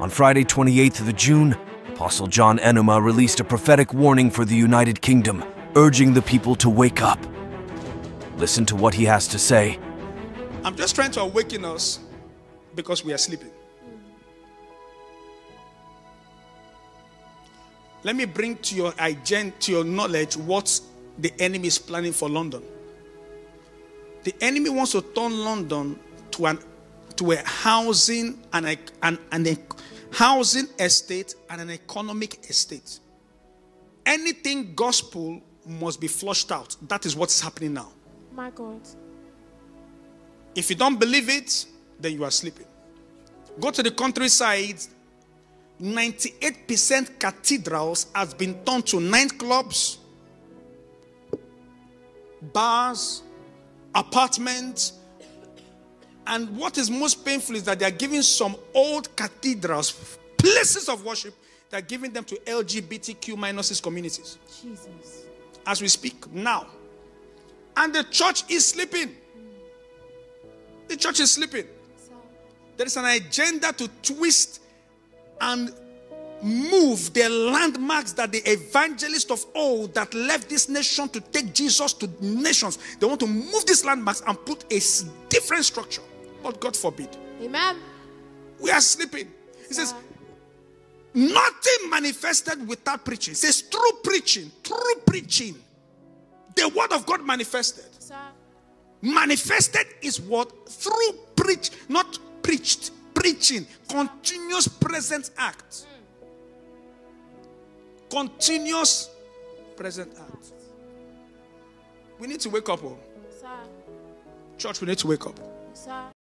On Friday, 28th of June, Apostle John Enumah released a prophetic warning for the United Kingdom, urging the people to wake up. Listen to what he has to say. I'm just trying to awaken us because we are sleeping. Let me bring to your to your knowledge what the enemy is planning for London. The enemy wants to turn London to an to a housing and a, an, an a housing estate and an economic estate. Anything gospel must be flushed out. That is what's happening now. My God. If you don't believe it, then you are sleeping. Go to the countryside. 98% cathedrals has been turned to nightclubs, bars, apartments. And what is most painful is that they are giving some old cathedrals, places of worship, they're giving them to LGBTQ minuses communities. Jesus. As we speak now. And the church is sleeping. The church is sleeping. There is an agenda to twist and move the landmarks that the evangelists of old that left this nation to take Jesus to nations. They want to move these landmarks and put a different structure. But God forbid. Amen. We are sleeping. He says, nothing manifested without preaching. He says, true preaching, true preaching. The word of God manifested. Sir. Manifested is what? Through preach, not preached, preaching. Continuous present act. Continuous present act. We need to wake up. Oh. Sir. Church, we need to wake up. Sir. Monday to Sunday.